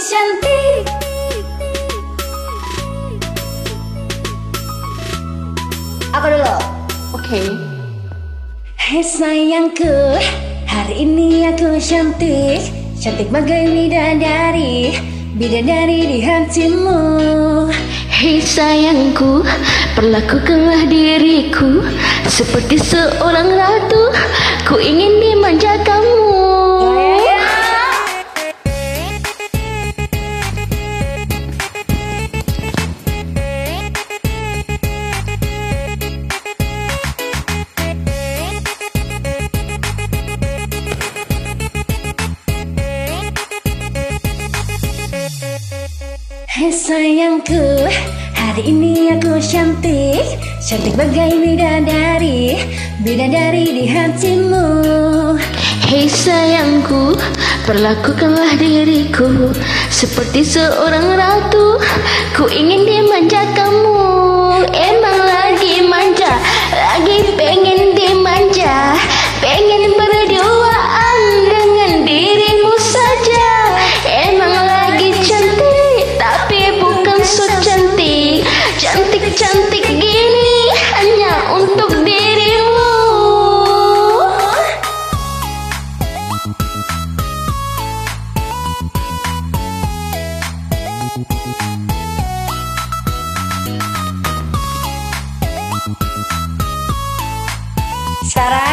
cantik. Apa dulu? Oke. Okay. Hei sayangku Hari ini aku cantik. Cantik bagai bidadari Bidadari di hatimu. Hei sayangku Perlakukanlah diriku Seperti seorang ratu. Ku ingin dimanja Hei sayangku, hari ini aku cantik. Cantik bagai bidadari, bidadari di hatimu. Hei sayangku, perlakukanlah diriku Seperti seorang ratu, ku ingin dimanja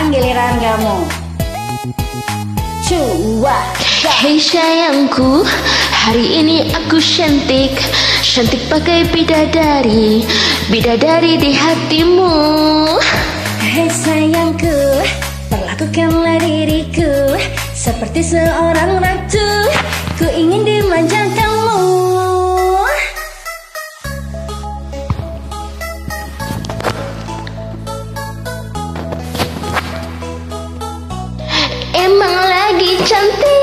Sekarang giliran kamu. Coba Hei sayangku, hari ini aku cantik. Cantik pakai bidadari. Bidadari di hatimu. Hei sayangku, perlakukanlah diriku Seperti seorang ratu lagi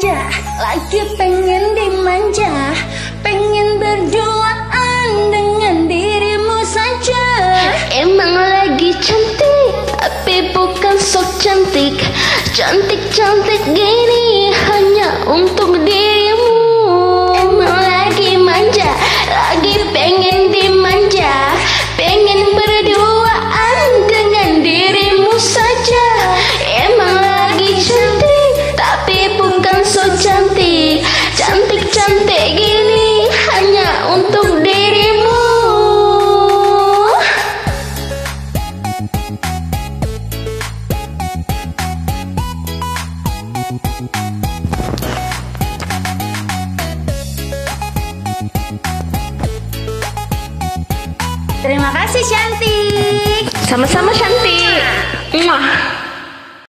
manja, lagi pengen dimanja Pengen berduaan dengan dirimu saja. Emang lagi cantik Tapi bukan sok cantik. Cantik-cantik gini Terima kasih cantik Sama-sama cantik. Mwah.